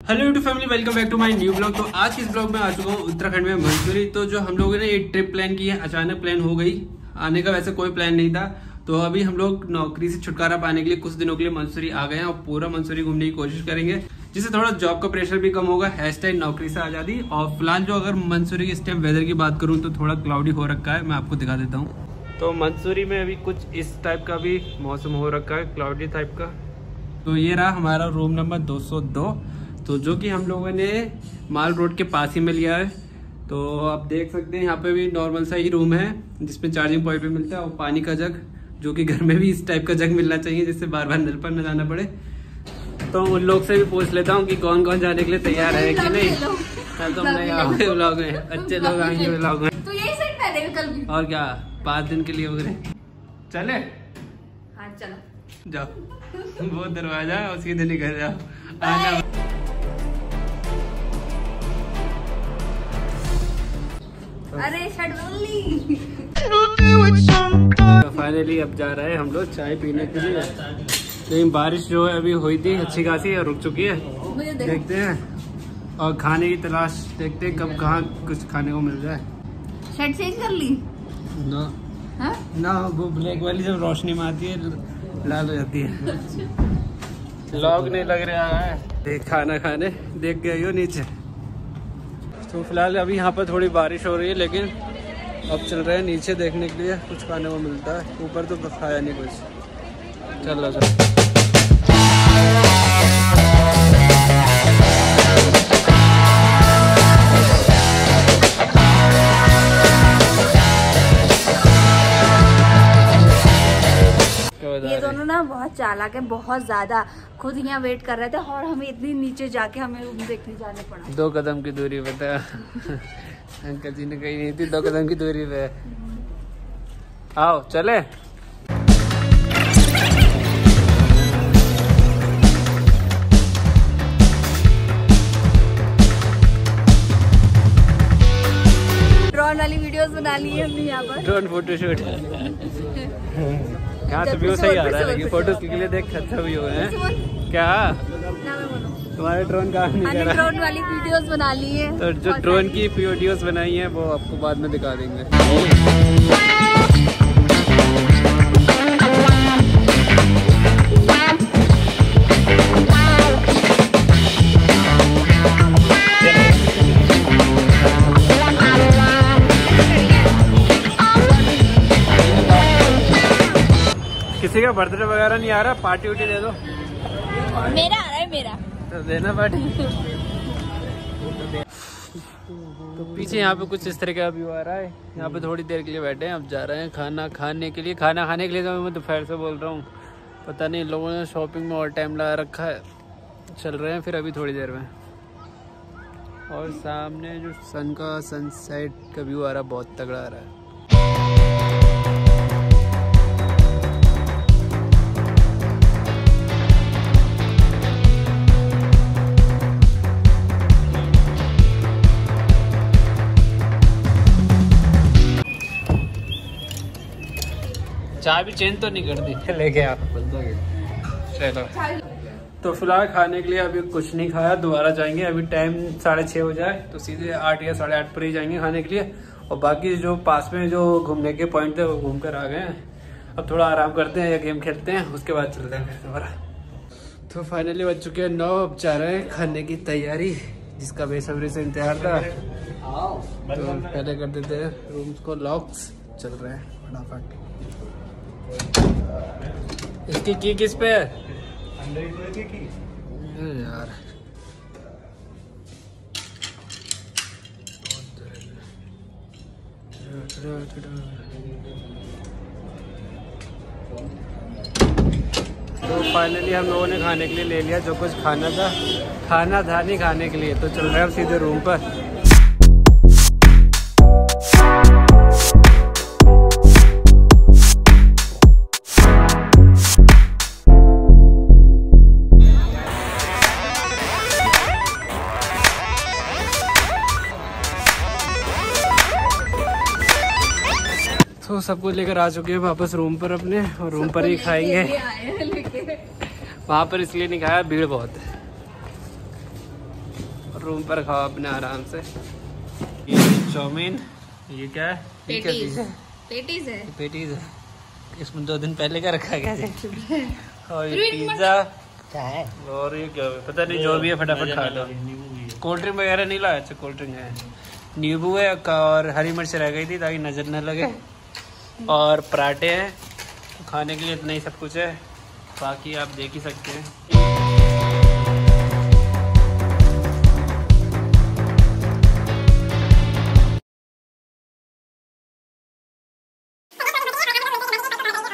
Hello YouTube family welcome back to my new blog तो आज इस ब्लॉग में आ चुका हूँ उत्तराखंड में मंसूरी। तो जो हम लोगों ने एक ट्रिप प्लान की है, अचानक प्लान हो गई। आने का वैसे कोई प्लान नहीं था। तो अभी हम लोग नौकरी से छुटकारा पाने के लिए कुछ दिनों के लिए मंसूरी आ गए हैं और पूरा मंसूरी घूमने की कोशिश करेंगे, जिससे थोड़ा जॉब का प्रेशर भी कम होगा। हैश नौकरी से आज़ादी। और फ़िलहाल जो अगर मंसूरी के इस टाइम वेदर की बात करूँ तो थोड़ा क्लाउडी हो रखा है। मैं आपको दिखा देता हूँ। तो मंसूरी में अभी कुछ इस टाइप का भी मौसम हो रखा है क्लाउडी टाइप का। तो ये रहा हमारा रूम नंबर 202 तो जो कि हम लोगों ने माल रोड के पास ही में लिया है। तो आप देख सकते हैं यहाँ पे भी नॉर्मल सा ही रूम है जिसमें चार्जिंग पॉइंट भी मिलता है और पानी का जग जो कि घर में भी इस टाइप का जग मिलना चाहिए जिससे बार बार नल पर न जाना पड़े। तो उन लोग से भी पूछ लेता हूँ कि कौन कौन जाने के लिए तैयार है कि नहीं। कल तो आओगे ब्लॉग में अच्छे लोग आएँगे ब्लॉग में। तो यही सेट कल और क्या पाँच दिन के लिए उधरे चले? हाँ चलो। जाओ। वो दरवाज़ा है और सीधे निकल जाओ। आना। अरे फाइनली अब जा रहे हैं हम लोग चाय पीने के लिए। लेकिन बारिश जो है अभी हुई थी अच्छी खासी और रुक चुकी है। देखते हैं। और खाने की तलाश देखते हैं कब कहाँ कुछ खाने को मिल जाए। शर्ट चेंज कर ली। ना। हाँ? ना वो ब्लैक वाली जब रोशनी में आती है लाल हो जाती है। लॉग नहीं लग रहा है। देख खाना खाने देख गए हो नीचे। तो फ़िलहाल अभी यहाँ पर थोड़ी बारिश हो रही है, लेकिन अब चल रहे हैं नीचे देखने के लिए। कुछ खाने को मिलता है। ऊपर तो खाया नहीं कुछ। चल रहा चल ना बहुत चालाक है बहुत ज़्यादा। खुद यहाँ वेट कर रहे थे और हमें इतनी नीचे जाके हमें रूम देखने जाने पड़ा। दो कदम की दूरी पे था। अंकल जी ने कही नहीं थी दो कदम की दूरी पे। आओ चले। ड्रोन वाली वीडियोस बना ली है हमने यहाँ पर। ड्रोन फ़ोटो शूट यहाँ तो व्यू सही आ रहा है? लेकिन फ़ोटोज़ के लिए देख अच्छा व्यू है क्या? तुम्हारे ड्रोन का नहीं कर। रहा ड्रोन वाली वीडियोस बना ली है। तो जो ड्रोन की वीडियोस बनाई है वो आपको बाद में दिखा देंगे। किसी का बर्थडे वगैरह नहीं आ रहा? पार्टी उटी दे दो। मेरा आ रहा है मेरा। तो देना पार्टी। तो पीछे यहाँ पे कुछ इस तरह का व्यू आ रहा है। यहाँ पे थोड़ी देर के लिए बैठे हैं अब जा रहे हैं खाना खाने के लिए। खाना खाने के लिए तो मैं दोपहर से बोल रहा हूँ। पता नहीं लोगों ने शॉपिंग में और टाइम लगा रखा है। चल रहे हैं फिर अभी थोड़ी देर में। और सामने जो सन का सनसेट का व्यू आ रहा है बहुत तगड़ा आ रहा है। चाय भी चेंज तो नहीं कर दी लेके आप चलो। तो फ़िलहाल खाने के लिए अभी कुछ नहीं खाया दोबारा जाएँगे। अभी टाइम साढ़े छः हो जाए तो सीधे आठ या साढ़े आठ पर ही जाएँगे खाने के लिए। और बाकी जो पास में जो घूमने के पॉइंट थे वो घूम कर आ गए हैं। अब थोड़ा आराम करते हैं या गेम खेलते हैं उसके बाद चलते हैं दोबारा। तो फाइनली बज चुके हैं नौ अब जा रहे हैं खाने की तैयारी जिसका बेसब्री से इंतज़ार था। तो पहले कर देते हैं रूम्स को लॉक्स चल रहे हैं फटाफट। इसकी की किस पे यार। तो फाइनली हम लोगों ने खाने के लिए ले लिया, जो कुछ खाना था। खाना था, नहीं खाने के लिए तो चल रहे हैं अब सीधे रूम पर। तो सब कुछ लेकर आ चुके हैं वापस रूम पर अपने और रूम पर ही खाएँगे। वहाँ पर इसलिए नहीं खाया भीड़ बहुत है। रूम पर खाओ अपने आराम से। ये चाउमीन ये क्या है? चीज़ है? पेटीज है। पेटीज है। इसमें दो दिन पहले का रखा गया है। और ये पिज्जा क्या है? और ये क्या है? पता नहीं जो भी है फटाफट खा लो। कोल्ड ड्रिंक वगैरह नहीं लाया? अच्छा कोल्ड ड्रिंक है। नींबू है और हरी मिर्च रह गई थी ताकि नज़र न लगे। और पराठे हैं। खाने के लिए इतना ही सब कुछ है। बाकी आप देख ही सकते हैं।